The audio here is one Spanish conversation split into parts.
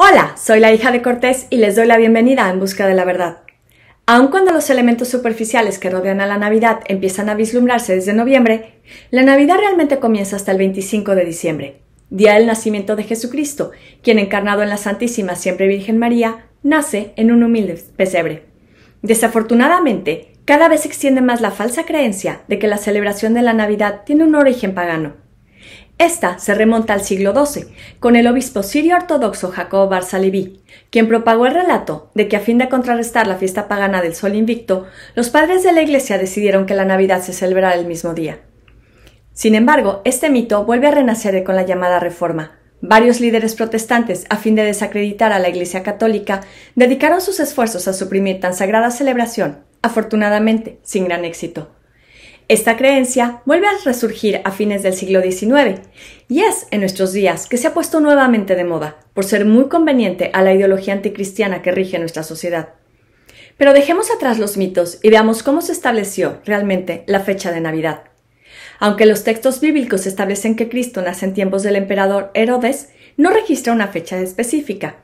Hola, soy la hija de Cortés y les doy la bienvenida En Busca de la Verdad. Aun cuando los elementos superficiales que rodean a la Navidad empiezan a vislumbrarse desde noviembre, la Navidad realmente comienza hasta el 25 de diciembre, día del nacimiento de Jesucristo, quien encarnado en la Santísima Siempre Virgen María, nace en un humilde pesebre. Desafortunadamente, cada vez se extiende más la falsa creencia de que la celebración de la Navidad tiene un origen pagano. Esta se remonta al siglo XII, con el obispo sirio ortodoxo Jacob Barsalibi, quien propagó el relato de que a fin de contrarrestar la fiesta pagana del Sol Invicto, los padres de la Iglesia decidieron que la Navidad se celebrara el mismo día. Sin embargo, este mito vuelve a renacer con la llamada Reforma. Varios líderes protestantes, a fin de desacreditar a la Iglesia católica, dedicaron sus esfuerzos a suprimir tan sagrada celebración, afortunadamente sin gran éxito. Esta creencia vuelve a resurgir a fines del siglo XIX y es en nuestros días que se ha puesto nuevamente de moda por ser muy conveniente a la ideología anticristiana que rige nuestra sociedad. Pero dejemos atrás los mitos y veamos cómo se estableció realmente la fecha de Navidad. Aunque los textos bíblicos establecen que Cristo nace en tiempos del emperador Herodes, no registra una fecha específica.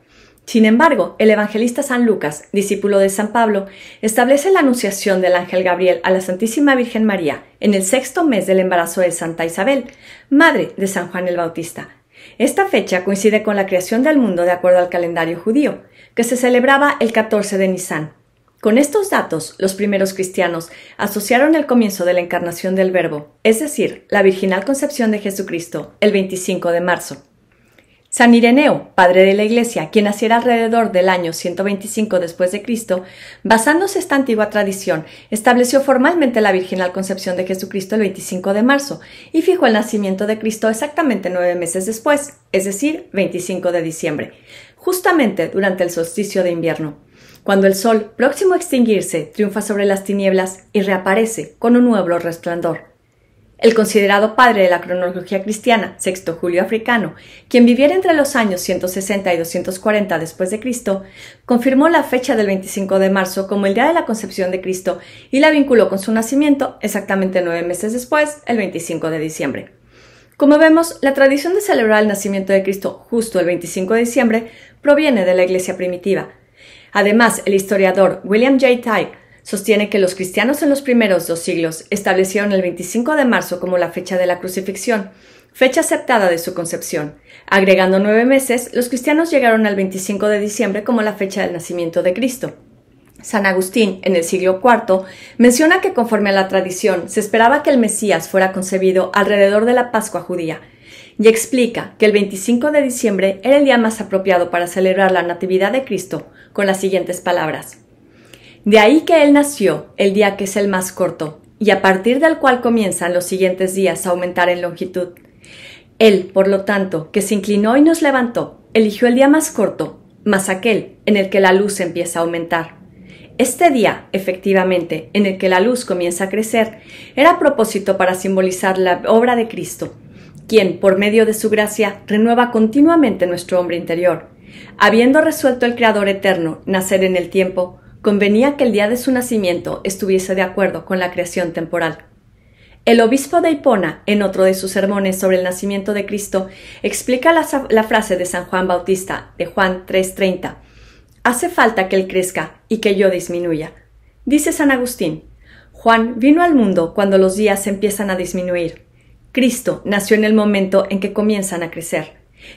Sin embargo, el evangelista San Lucas, discípulo de San Pablo, establece la anunciación del ángel Gabriel a la Santísima Virgen María en el sexto mes del embarazo de Santa Isabel, madre de San Juan el Bautista. Esta fecha coincide con la creación del mundo de acuerdo al calendario judío, que se celebraba el 14 de Nisan. Con estos datos, los primeros cristianos asociaron el comienzo de la encarnación del Verbo, es decir, la virginal concepción de Jesucristo, el 25 de marzo. San Ireneo, padre de la Iglesia, quien naciera alrededor del año 125 después de Cristo, basándose esta antigua tradición, estableció formalmente la virginal concepción de Jesucristo el 25 de marzo y fijó el nacimiento de Cristo exactamente nueve meses después, es decir, 25 de diciembre, justamente durante el solsticio de invierno, cuando el sol, próximo a extinguirse, triunfa sobre las tinieblas y reaparece con un nuevo resplandor. El considerado padre de la cronología cristiana, Sexto Julio Africano, quien viviera entre los años 160 y 240 después de Cristo, confirmó la fecha del 25 de marzo como el día de la concepción de Cristo y la vinculó con su nacimiento exactamente nueve meses después, el 25 de diciembre. Como vemos, la tradición de celebrar el nacimiento de Cristo justo el 25 de diciembre proviene de la Iglesia primitiva. Además, el historiador William J. Tyke sostiene que los cristianos en los primeros dos siglos establecieron el 25 de marzo como la fecha de la crucifixión, fecha aceptada de su concepción. Agregando nueve meses, los cristianos llegaron al 25 de diciembre como la fecha del nacimiento de Cristo. San Agustín, en el siglo IV, menciona que conforme a la tradición se esperaba que el Mesías fuera concebido alrededor de la Pascua judía, y explica que el 25 de diciembre era el día más apropiado para celebrar la Natividad de Cristo, con las siguientes palabras. De ahí que él nació el día que es el más corto, y a partir del cual comienzan los siguientes días a aumentar en longitud. Él, por lo tanto, que se inclinó y nos levantó, eligió el día más corto, más aquel en el que la luz empieza a aumentar. Este día, efectivamente, en el que la luz comienza a crecer, era propósito para simbolizar la obra de Cristo, quien, por medio de su gracia, renueva continuamente nuestro hombre interior. Habiendo resuelto el Creador eterno nacer en el tiempo, convenía que el día de su nacimiento estuviese de acuerdo con la creación temporal. El obispo de Hipona, en otro de sus sermones sobre el nacimiento de Cristo, explica la, frase de San Juan Bautista, de Juan 3:30. Hace falta que él crezca y que yo disminuya. Dice San Agustín, Juan vino al mundo cuando los días empiezan a disminuir. Cristo nació en el momento en que comienzan a crecer.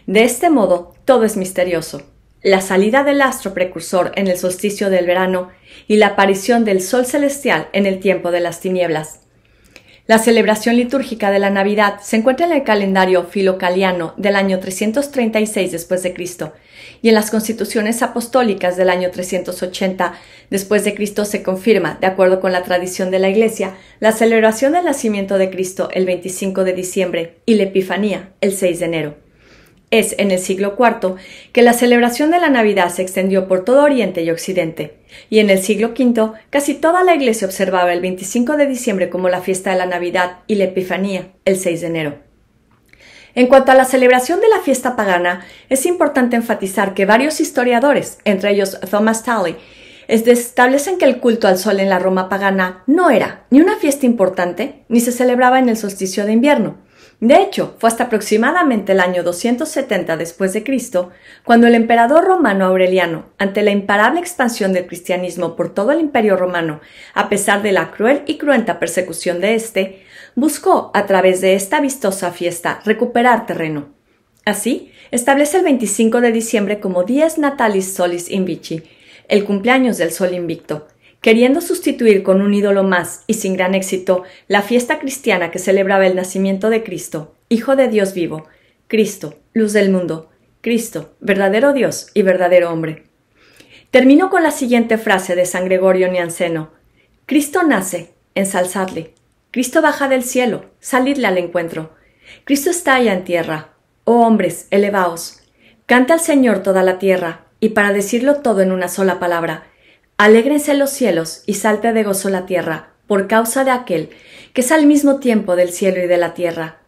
De este modo, todo es misterioso la salida del astro precursor en el solsticio del verano y la aparición del sol celestial en el tiempo de las tinieblas. La celebración litúrgica de la Navidad se encuentra en el calendario filocaliano del año 336 después de Cristo y en las constituciones apostólicas del año 380 después de Cristo se confirma, de acuerdo con la tradición de la Iglesia, la celebración del nacimiento de Cristo el 25 de diciembre y la Epifanía el 6 de enero. Es en el siglo IV que la celebración de la Navidad se extendió por todo Oriente y Occidente, y en el siglo V casi toda la Iglesia observaba el 25 de diciembre como la fiesta de la Navidad y la Epifanía, el 6 de enero. En cuanto a la celebración de la fiesta pagana, es importante enfatizar que varios historiadores, entre ellos Thomas Talley, establecen que el culto al sol en la Roma pagana no era ni una fiesta importante ni se celebraba en el solsticio de invierno, De hecho, fue hasta aproximadamente el año 270 después de Cristo cuando el emperador romano Aureliano, ante la imparable expansión del cristianismo por todo el imperio romano, a pesar de la cruel y cruenta persecución de éste, buscó, a través de esta vistosa fiesta, recuperar terreno. Así, establece el 25 de diciembre como Dies Natalis Solis Invici, el cumpleaños del Sol Invicto, queriendo sustituir con un ídolo más y sin gran éxito la fiesta cristiana que celebraba el nacimiento de Cristo, Hijo de Dios vivo, Cristo, luz del mundo, Cristo, verdadero Dios y verdadero hombre. Terminó con la siguiente frase de San Gregorio Nianceno: Cristo nace, ensalzadle. Cristo baja del cielo, salidle al encuentro. Cristo está allá en tierra. Oh hombres, elevaos. Canta al Señor toda la tierra, y para decirlo todo en una sola palabra, Alégrense los cielos y salte de gozo la tierra, por causa de aquel que es al mismo tiempo del cielo y de la tierra.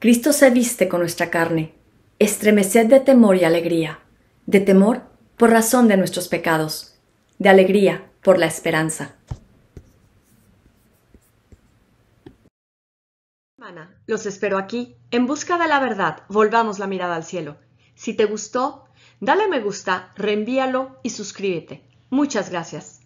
Cristo se viste con nuestra carne. Estremeced de temor y alegría. De temor por razón de nuestros pecados. De alegría por la esperanza. Los espero aquí, en busca de la verdad. Volvamos la mirada al cielo. Si te gustó, dale me gusta, reenvíalo y suscríbete. Muchas gracias.